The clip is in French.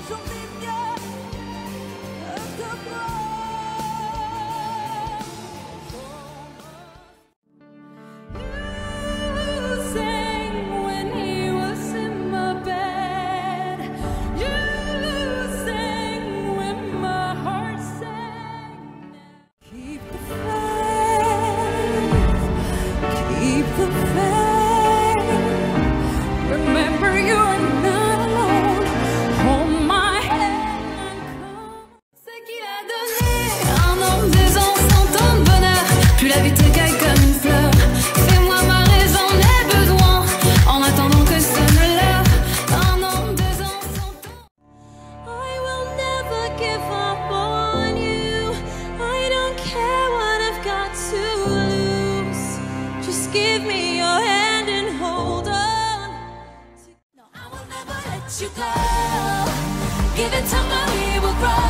naszą Biblię, Et t'écailles comme une fleur Fais-moi ma raison, n'aie besoin En attendant que ce ne l'air Pendant des ans sans temps I will never give up on you I don't care what I've got to lose Just give me your hand and hold on I will never let you go Give it to my we will grow